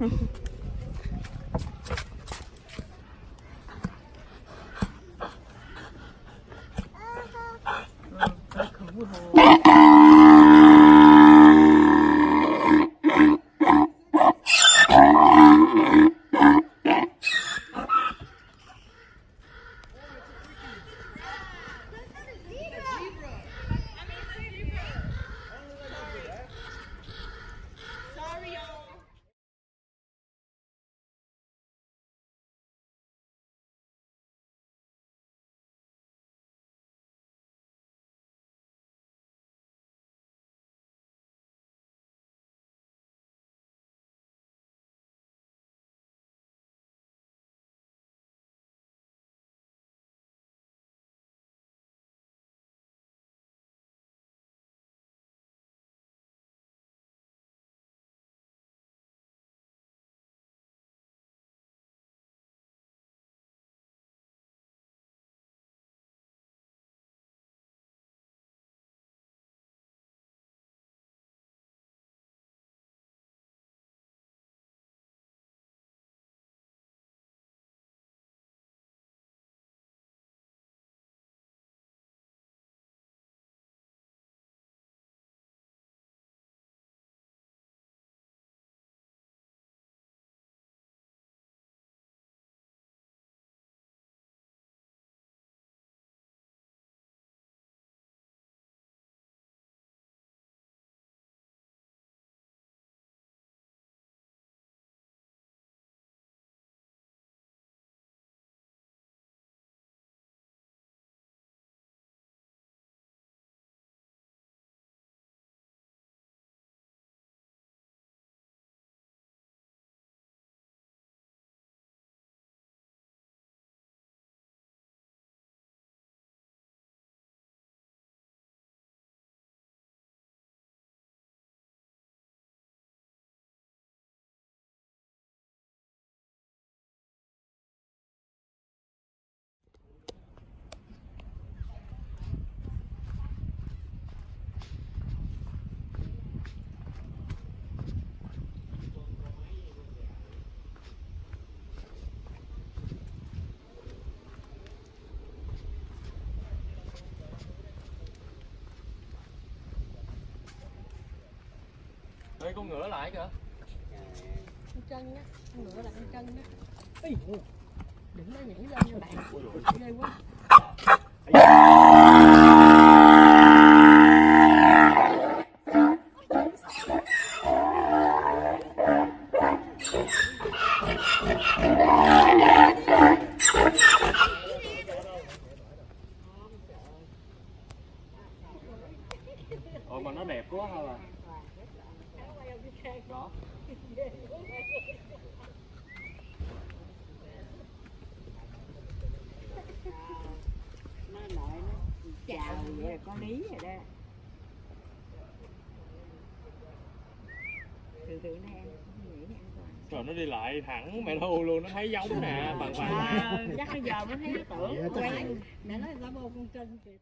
嗯，可不好。Ê, con ngựa lại kìa. Con chân á con ngựa là con chân á Ý, đừng nó nhảy lên nha bạn. Ghê quá. Ôi mà nó đẹp quá ha là Đó nó nội nó chào vậy có lý rồi đó từ từ nó em nghĩ nó an toàn Rồi nó đi lại thẳng mẹ thu luôn, nó thấy giống nè, bằng bằng. à, chắc bây giờ mới thấy nó tưởng quen. mẹ nói sao bô con chân kìa